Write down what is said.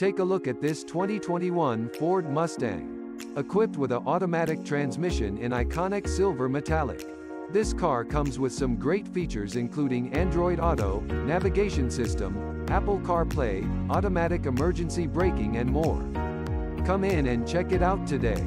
Take a look at this 2021 Ford Mustang. Equipped with an automatic transmission in iconic silver metallic. This car comes with some great features including Android Auto, navigation system, Apple CarPlay, automatic emergency braking and more. Come in and check it out today.